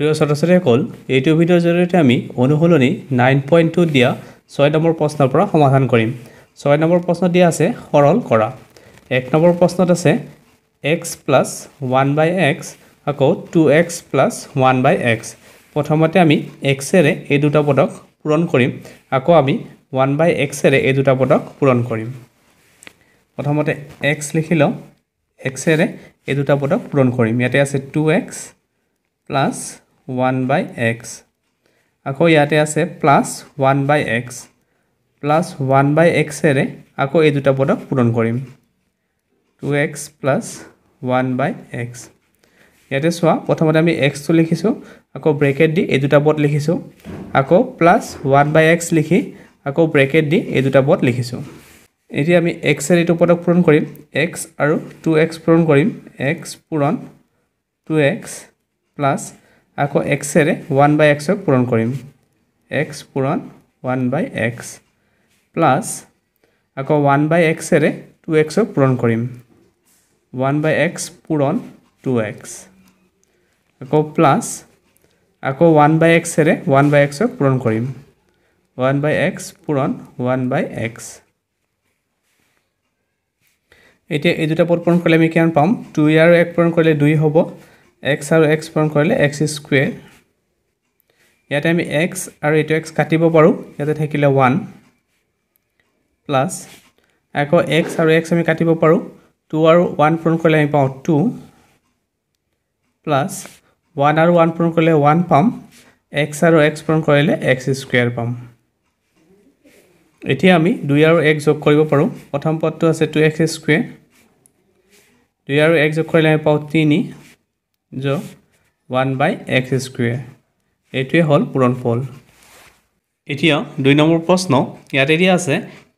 প্ৰিয় ছাত্ৰ ছাত্ৰীসকল এইটো ভিডিঅ'ৰ জৰিয়তে আমি অনুশীলনী নাইন পইণ্ট টুত দিয়া ছয় নম্বৰ প্ৰশ্নৰ পৰা সমাধান কৰিম। ছয় নম্বৰ প্ৰশ্ন দিয়া আছে সৰল কৰা। এক নম্বৰ প্ৰশ্নত আছে X plus one by X আকৌ two X plus one by X প্ৰথমতে আমি এক্সেৰে এই দুটা পদক পূৰণ কৰিম আকৌ আমি ওৱান বাই এক্সেৰে এই দুটা পদক পূৰণ কৰিম। প্ৰথমতে এক্স লিখি লওঁ এক্সেৰে এই দুটা পদক পূৰণ কৰিম। ইয়াতে আছে two X plus one by X. আকৌ ইয়াতে আছে plus one by x. Plus one বাই এক্সেৰে আকৌ এই দুটা পদক পূৰণ কৰিম। Two X plus one by X. ইয়াতে চোৱা প্ৰথমতে আমি এক্সটো লিখিছোঁ আকৌ ব্ৰেকেট দি এই দুটা পদ লিখিছোঁ আকৌ প্লাছ ওৱান বাই এক্স লিখি আকৌ ব্ৰেকেট দি এই দুটা পদ লিখিছোঁ। এতিয়া আমি এক্সেৰ এইটো পদক পূৰণ কৰিম এক্স আৰু টু এক্স পূৰণ কৰিম এক্স পূৰণ টু এক্স প্লাছ আকৌ এক্সেৰে ওৱান বাই এক্সক পূৰণ কৰিম। এক্স পূৰণ ওৱান বাই এক্স প্লাছ আকৌ ওৱান বাই এক্সেৰে টু এক্সক পূৰণ কৰিম। ওৱান বাই এক্স পূৰণ টু এক্স আকৌ প্লাছ আকৌ ওৱান বাই এক্সেৰে ওৱান বাই এক্সক পূৰণ কৰিম। ওৱান বাই এক্স পূৰণ ওৱান বাই এক্স এতিয়া এই দুটা পদ পূৰণ কৰিলে আমি কিমান পাম? দুই আৰু এক পূৰণ কৰিলে দুই হ'ব। এক্স আৰু এক্স পূৰণ কৰিলে এক্স স্কুৱেৰ ইয়াতে আমি এক্স আৰু এইটো এক্স কাটিব পাৰোঁ। ইয়াতে থাকিলে ওৱান প্লাছ আকৌ এক্স আৰু এক্স আমি কাটিব পাৰোঁ। টু আৰু ওৱান পূৰণ কৰিলে আমি পাওঁ টু প্লাছ ওৱান আৰু ওৱান পূৰণ কৰিলে ওৱান পাম। এক্স আৰু এক্স পূৰণ কৰিলে এক্স স্কুৱেৰ পাম। এতিয়া আমি দুই আৰু এক যোগ কৰিব পাৰোঁ। প্ৰথম পদটো আছে টু এক্স স্কুৱেৰ দুই আৰু এক যোগ কৰিলে আমি পাওঁ তিনি। যোগ ওৱান বাই এক্স স্কুৱেৰ। এইটোৱে হ'ল পূৰণফল এতিয়া দুই নম্বৰ প্ৰশ্ন ইয়াতে দিয়া আছে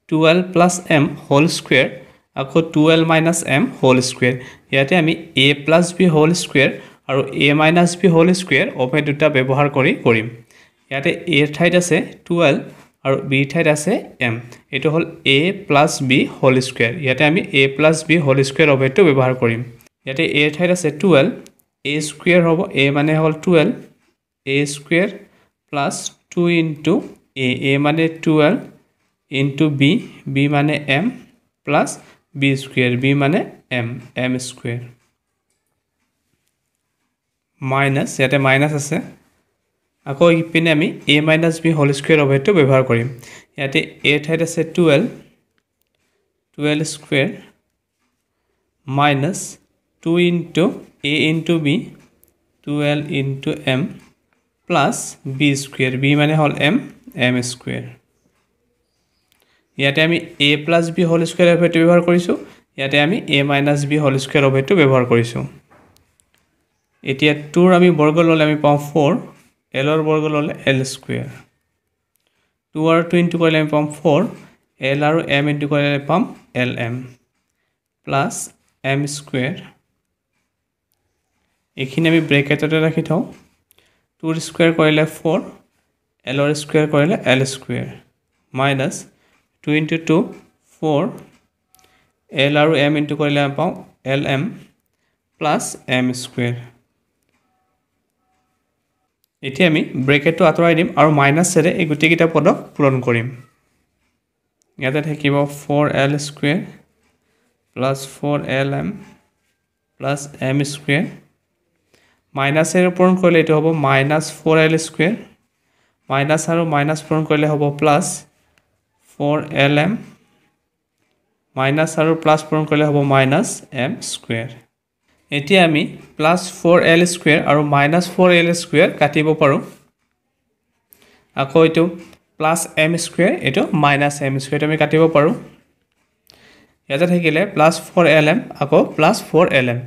twelve plus M whole square আকৌ twelve minus M whole square. ইয়াতে আমি A plus B whole square আৰু A minus B whole square অভেদ দুটা ব্যৱহাৰ কৰি কৰিম। ইয়াতে এৰ ঠাইত আছে টুৱেল্ভ আৰু বিৰ ঠাইত আছে এম। এইটো হ'ল A plus B whole square. ইয়াতে আমি A plus B whole square অভেদটো ব্যৱহাৰ কৰিম। ইয়াতে এৰ ঠাইত আছে টুৱেল্ভ এ স্কুৱেৰ হ'ব এ মানে হ'ল twelve A square plus two into A A মানে টুৱেল্ভ ইনটু বি বি মানে M plus B square B মানে এম এম স্কুৱেৰ মাইনাছ ইয়াতে মাইনাছ আছে। আকৌ ইপিনে আমি A minus B whole square অভেদটো ব্যৱহাৰ কৰিম। ইয়াতে এ ঠাইত আছে twelve twelve square minus two into A into B twelve into M plus B square B মানে হ'ল এম এম স্কুৱেৰ ইয়াতে আমি A plus B whole square অভেদটো ব্যৱহাৰ কৰিছোঁ। ইয়াতে আমি A minus B whole square অভেদটো ব্যৱহাৰ কৰিছোঁ। এতিয়া টুৰ আমি বৰ্গ ল'লে আমি পাওঁ ফ'ৰ এলৰ বৰ্গ ল'লে এল স্কুৱেৰ টু আৰু টু ইনটু কৰিলে আমি পাম ফ'ৰ এল আৰু এম ইনটু কৰিলে পাম L M plus M square এইখিনি আমি ব্ৰেকেটতে ৰাখি থওঁ। টুৰ স্কুৱেৰ কৰিলে ফ'ৰ এলৰ স্কুৱেৰ কৰিলে L square minus two into two four L আৰু এম ইনটু কৰিলে আমি পাওঁ L M plus M square এতিয়া আমি ব্ৰেকেটটো আঁতৰাই দিম আৰু মাইনাছেৰে এই গোটেইকেইটা পদক পূৰণ কৰিম। ইয়াতে থাকিব four L square plus four L M plus M square মাইনাছেৰে পূৰণ কৰিলে এইটো হ'ব minus four L square minus আৰু মাইনাছ পূৰণ কৰিলে হ'ব plus four L M minus আৰু প্লাছ পূৰণ কৰিলে হ'ব মাইনাছ এম স্কুৱেৰ এতিয়া আমি প্লাছ ফ'ৰ এল স্কুৱেৰ আৰু মাইনাছ ফ'ৰ এল স্কুৱেৰ কাটিব পাৰোঁ। আকৌ এইটো প্লাছ এম স্কুৱেৰ এইটো মাইনাছ এম স্কুৱেৰটো আমি কাটিব পাৰোঁ। ইয়াতে থাকিলে প্লাছ ফ'ৰ এল এম আকৌ plus four L M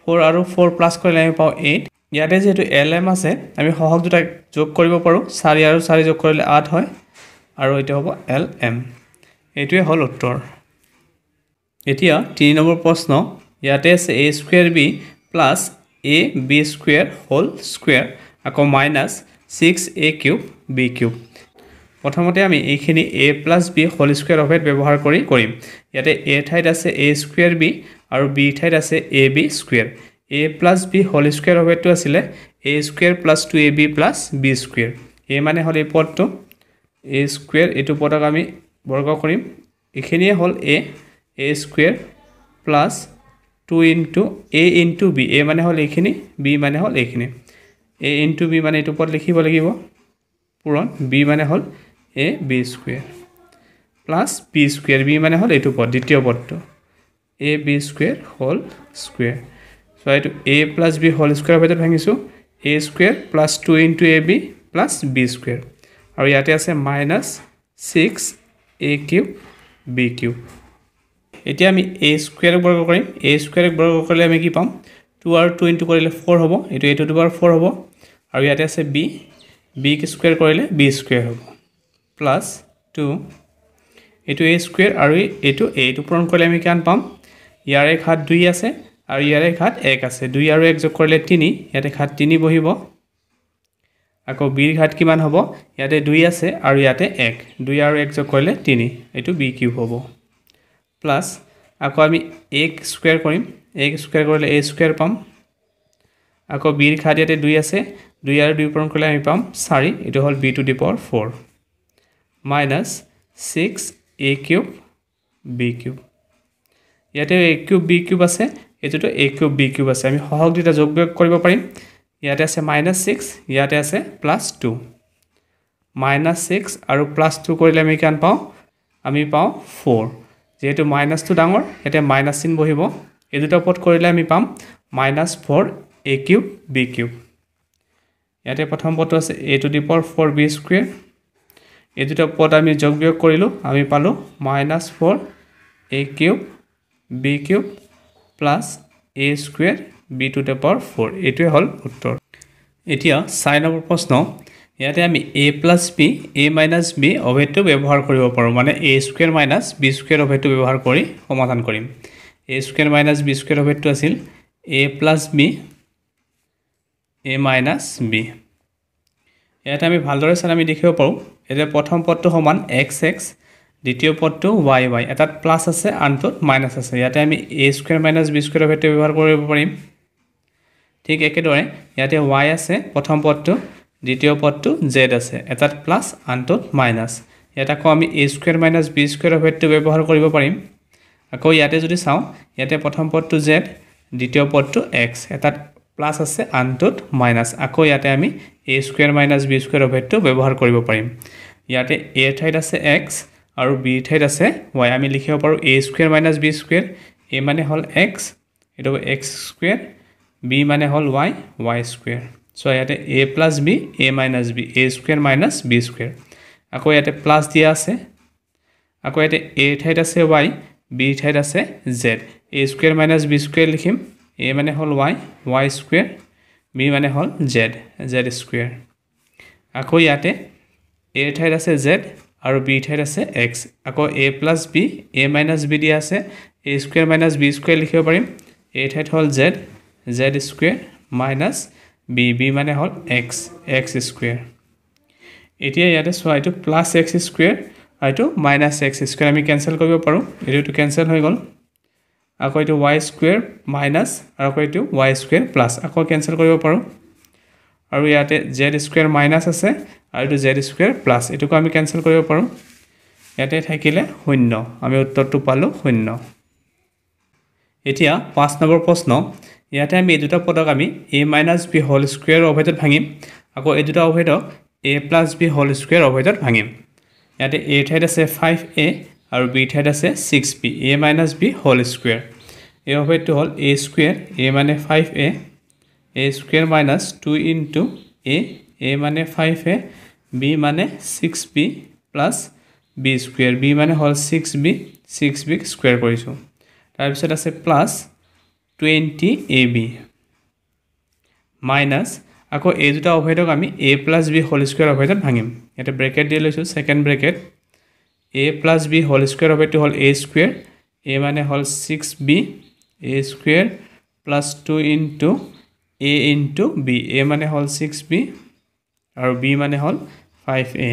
four আৰু ফ'ৰ প্লাছ কৰিলে আমি পাওঁ এইট ইয়াতে যিহেতু এল এম আছে আমি সহজ দুটা যোগ কৰিব পাৰোঁ চাৰি আৰু চাৰি যোগ কৰিলে আঠ হয় আৰু এইটো হ'ব এল এম। এইটোৱে হ'ল উত্তৰ। এতিয়া তিনি নম্বৰ প্ৰশ্ন ইয়াতে আছে A square B plus A B square whole square আকৌ minus six A cube B cube. প্ৰথমতে আমি এইখিনি A plus B whole square অভেদ ব্যৱহাৰ কৰি কৰিম। ইয়াতে এ ঠাইত আছে এ স্কুৱেৰ বি আৰু বি ঠাইত আছে A B square. A plus B whole square অভেদটো আছিলে A square plus two A B plus B square A মানে হ'ল এই পদটো। এ স্কুৱেৰ এইটো পদক আমি বৰ্গ কৰিম। এইখিনিয়ে হ'ল A A square plus two into A into B A মানে হ'ল এইখিনি বি মানে হ'ল এইখিনি। এ ইনটু বি মানে এইটো পদ লিখিব লাগিব। পূৰণ। বি মানে হ'ল A B square plus B square B মানে হ'ল এইটো পদ দ্বিতীয় পদটো। এ বি স্কুৱেৰ হ'ল স্কুৱেৰ চ' এইটো A plus B whole square ভিতৰত ভাঙিছোঁ A square plus two into A B plus B square আৰু ইয়াতে আছে minus six A cube B cube এতিয়া আমি এ স্কুৱেৰক বৰ্গ কৰিম এ স্কুৱেৰক বৰ্গ কৰিলে আমি কি পাম টু আৰু টু ইনটু কৰিলে ফ'ৰ হ'ব এইটো এইটো টু বাৰ ফ'ৰ হ'ব আৰু ইয়াতে আছে বি বিক স্কুৱেৰ কৰিলে বি স্কুৱেৰ হ'ব প্লাছ টু এইটো এ স্কুৱেৰ আৰু এইটো এইটো পূৰণ কৰিলে আমি কিমান পাম ইয়াৰে ঘাত দুই আছে আৰু ইয়াৰে ঘাত এক আছে। দুই আৰু এক যোগ কৰিলে তিনি ইয়াতে ঘাত তিনি বহিব। আকৌ বিৰ ঘাত কিমান হ'ব? ইয়াতে দুই আছে আৰু ইয়াতে এক। দুই আৰু এক যোগ কৰিলে তিনি এইটো বি কিউব হ'ব। প্লাছ আকৌ আমি এক স্কুৱেৰ কৰিম। এক স্কুৱেৰ কৰিলে এ স্কুৱেৰ পাম। আকৌ বিৰ ঘাত ইয়াতে দুই আছে। দুই আৰু দুই পূৰণ কৰিলে আমি পাম চাৰি। এইটো হ'ল B to the power four. Minus six A cube B cube. ইয়াতে এ কিউব বি কিউব আছে। এইটোতো এ কিউব বি কিউব আছে। আমি সহক দুটা যোগ বিয়োগ কৰিব পাৰিম। ইয়াতে আছে মাইনাছ ছিক্স ইয়াতে আছে প্লাছ টু মাইনাছ ছিক্স আৰু প্লাছ টু কৰিলে আমি কিমান পাওঁ? আমি পাওঁ ফ'ৰ যিহেতু মাইনাছটো ডাঙৰ ইয়াতে মাইনাছ চিন বহিব। এই দুটা পদ কৰিলে আমি পাম minus four A cube B cube ইয়াতে প্ৰথম পদটো আছে A to the power four B square এই দুটা পদ আমি যোগ বিয়োগ কৰিলোঁ। আমি পালোঁ minus four A cube B cube plus A square B to the power four এইটোৱে হ'ল উত্তৰ। এতিয়া চাৰি নম্বৰ প্ৰশ্ন ইয়াতে আমি A plus B A minus B অভেদটো ব্যৱহাৰ কৰিব পাৰোঁ মানে A square minus B square অভেদটো ব্যৱহাৰ কৰি সমাধান কৰিম। A square minus B square অভেদটো আছিল A plus B A minus B ইয়াতে আমি ভালদৰে চালে আমি দেখিব পাৰোঁ এতিয়া প্ৰথম পদটো সমান এক্স এক্স দ্বিতীয় পদটো ৱাই ৱাই এটাত প্লাছ আছে আনটোত মাইনাছ আছে। ইয়াতে আমি A square minus B square অভেদটো ব্যৱহাৰ কৰিব পাৰিম। ঠিক একেদৰে ইয়াতে ৱাই আছে প্ৰথম পদটো দ্বিতীয় পদটো জেড আছে। এটাত প্লাছ আনটোত মাইনাছ ইয়াত আকৌ আমি A square minus B square অভেদটো ব্যৱহাৰ কৰিব পাৰিম। আকৌ ইয়াতে যদি চাওঁ ইয়াতে প্ৰথম পদটো জেড দ্বিতীয় পদটো এক্স এটাত প্লাছ আছে আনটোত মাইনাছ আকৌ ইয়াতে আমি A square minus B square অভেদটো ব্যৱহাৰ কৰিব পাৰিম। ইয়াতে এ ঠাইত আছে এক্স আৰু বি ঠাইত আছে ৱাই আমি লিখিব পাৰোঁ A square minus B square A মানে হ'ল এক্স এইটো এক্স স্কুৱেৰ বি মানে হ'ল ৱাই ৱাই স্কুৱেৰ চ' ইয়াতে A plus B A minus B A square minus B square আকৌ ইয়াতে প্লাছ দিয়া আছে আকৌ ইয়াতে এ ঠাইত আছে ৱাই বি ঠাইত আছে Z A square minus B square লিখিম এ মানে হ'ল ৱাই ৱাই স্কুৱেৰ বি মানে হ'ল জেড জেড স্কুৱেৰ আকৌ ইয়াতে এ ঠাইত আছে জেড আৰু বি ঠাইত আছে এক্স। আকৌ A plus B A minus B দিয়া আছে। A square minus B square লিখিব পাৰিম। এ ঠাইত হ'ল Z Z square minus B B মানে হ'ল এক্স এক্স স্কুৱেৰ। এতিয়া ইয়াতে চোৱা এইটো প্লাছ এক্স স্কুৱেৰ আৰু এইটো মাইনাছ এক্স স্কুৱেৰ। আমি কেঞ্চেল কৰিব পাৰোঁ। এইটো কেঞ্চেল হৈ গ'ল। আকৌ এইটো ৱাই স্কুৱেৰ মাইনাছ আৰু আকৌ এইটো ৱাই স্কুৱেৰ প্লাছ। আকৌ কেঞ্চেল কৰিব পাৰোঁ। আৰু ইয়াতে জেড স্কুৱেৰ মাইনাছ আছে আৰু এইটো জেড স্কুৱেৰ প্লাছ এইটোকো আমি কেঞ্চেল কৰিব পাৰোঁ। ইয়াতে থাকিলে শূন্য আমি উত্তৰটো পালোঁ শূন্য। এতিয়া পাঁচ নম্বৰ প্ৰশ্ন ইয়াতে আমি এই দুটা পদক আমি A minus B whole square অভেদত ভাঙিম আকৌ এই দুটা অভেদক A plus B whole square অভেদত ভাঙিম। ইয়াতে এ ঠাইত আছে ফাইভ এ আৰু বি ঠাইত আছে six B A minus B whole square এই অভেদটো হ'ল এ স্কুৱেৰ এ মানে five A square minus two into A মানে ফাইভ এ বি মানে six B plus B square B মানে হ'ল ছিক্স বি ছিক্স বিক স্কুৱেৰ কৰিছোঁ। তাৰপিছত আছে plus twenty A B minus আকৌ এই দুটা অভেদক আমি A plus B whole square অভেদত ভাঙিম। ইয়াতে ব্ৰেকেট দি লৈছোঁ second bracket A plus B whole square অভেদটো হ'ল এ স্কুৱেৰ এ মানে হ'ল six B A square plus two into A মানে হ'ল ছিক্স বি আৰু বি মানে হ'ল five A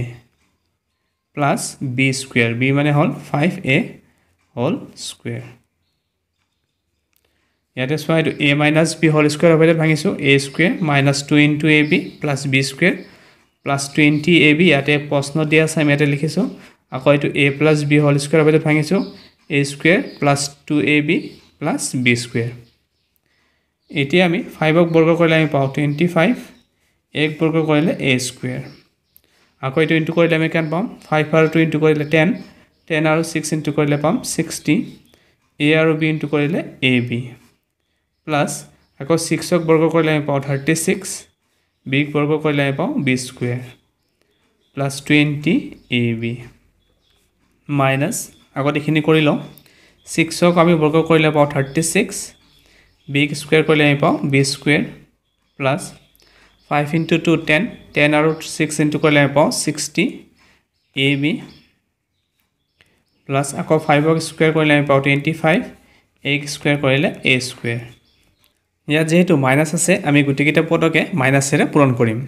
plus B square B মানে হ'ল ফাইভ এ হোল স্কুৱেৰ ইয়াতে চোৱা এইটো A minus B whole square হ'ব ভাঙিছোঁ। A square minus two into A B plus B square plus twenty A B ইয়াতে প্ৰশ্ন দিয়া আছে আমি ইয়াতে লিখিছোঁ। আকৌ এইটো A plus B whole square হ'ব ভাঙিছোঁ। A square plus two A B plus B square এতিয়া আমি ফাইভক বৰ্গ কৰিলে আমি পাওঁ টুৱেণ্টি ফাইভ এক বৰ্গ কৰিলে এ স্কুৱেৰ আকৌ এইটো ইনটু কৰিলে আমি কিমান পাম? ফাইভ আৰু টু ইনটু কৰিলে টেন টেন আৰু ছিক্স ইনটু কৰিলে পাম ছিক্সটি এ আৰু বি ইনটু কৰিলে এ বি প্লাছ আকৌ ছিক্সক বৰ্গ কৰিলে আমি পাওঁ থাৰ্টি ছিক্স বিক বৰ্গ কৰিলে আমি পাওঁ B square plus twenty A B minus আগত এইখিনি কৰি লওঁ। ছিক্সক আমি বৰ্গ কৰিলে পাওঁ থাৰ্টি ছিক্স বিগ স্কুৱেৰ কৰিলে আমি পাওঁ B square plus five into two ten ten আৰু ছিক্স ইণ্টু কৰিলে আমি পাওঁ ছিক্সটি এ বি প্লাছ আকৌ ফাইভক স্কুৱেৰ কৰিলে আমি পাওঁ টুৱেণ্টি ফাইভ এক স্কুৱেৰ কৰিলে এ স্কুৱেৰ ইয়াত যিহেতু মাইনাছ আছে আমি গোটেইকেইটা পদকে মাইনাছেৰে পূৰণ কৰিম।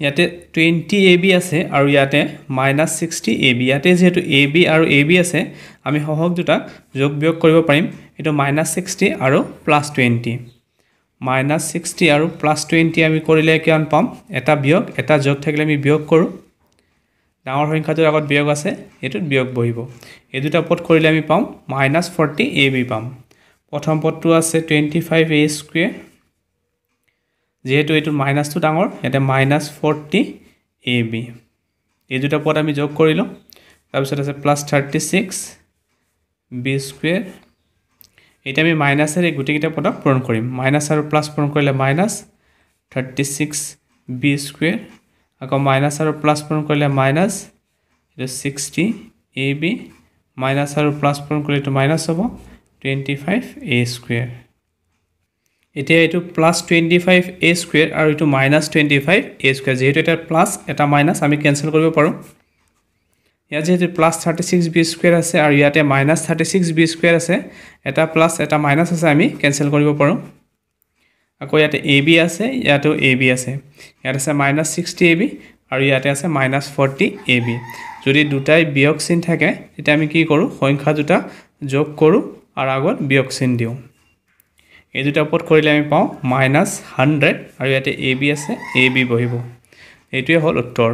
ইয়াতে টুৱেণ্টি এ বি আছে আৰু ইয়াতে মাইনাছ ছিক্সটি এ বি ইয়াতে যিহেতু এ বি আৰু এ বি আছে আমি সহক দুটাক যোগ বিয়োগ কৰিব পাৰিম। এইটো মাইনাছ ছিক্সটি আৰু প্লাছ টুৱেণ্টি মাইনাছ ছিক্সটি আৰু প্লাছ টুৱেণ্টি আমি কৰিলে কিমান পাম? এটা বিয়োগ এটা যোগ থাকিলে আমি বিয়োগ কৰোঁ। ডাঙৰ সংখ্যাটোৰ আগত বিয়োগ আছে এইটোত বিয়োগ বহিব। এই দুটা পদ কৰিলে আমি পাম মাইনাছ ফৰ্টি এ বি পাম। প্ৰথম পদটো আছে টুৱেণ্টি ফাইভ এ স্কুৱেৰ যিহেতু এইটো মাইনাছটো ডাঙৰ ইয়াতে মাইনাছ ফৰ্টি এ বি। এই দুটা পদ আমি যোগ কৰিলোঁ। তাৰপিছত আছে plus thirty six B square. এতিয়া আমি মাইনাছেৰে গোটেইকেইটা পদক পূৰণ কৰিম। মাইনাছ আৰু প্লাছ পূৰণ কৰিলে minus thirty six B square. আকৌ মাইনাছ আৰু প্লাছ পূৰণ কৰিলে মাইনাছ এইটো ছিক্সটি এ বি। মাইনাছ আৰু প্লাছ পূৰণ কৰিলে এইটো মাইনাছ হ'ব টুৱেণ্টি ফাইভ এ স্কুৱেৰ। এতিয়া এইটো plus twenty five A square আৰু এইটো minus twenty five A square যিহেতু এটা প্লাছ এটা মাইনাছ আমি কেঞ্চেল কৰিব পাৰোঁ। ইয়াত যিহেতু plus thirty six B square আছে আৰু ইয়াতে minus thirty six B square আছে এটা প্লাছ এটা মাইনাছ আছে আমি কেঞ্চেল কৰিব পাৰোঁ। আকৌ ইয়াতে এ বি আছে ইয়াতেও এ বি আছে। ইয়াত আছে মাইনাছ ছিক্সটি এ বি আৰু ইয়াতে আছে মাইনাছ ফৰ্টি এ বি যদি দুটাই বিয়োগ চিন থাকে তেতিয়া আমি কি কৰোঁ সংখ্যা দুটা যোগ কৰোঁ আৰু আগত বিয়োগ চিন দিওঁ। এই দুটা ওপৰত কৰিলে আমি পাওঁ মাইনাছ হাণ্ড্ৰেড আৰু ইয়াতে এ বি আছে এ বি বহিব। এইটোৱে হ'ল উত্তৰ।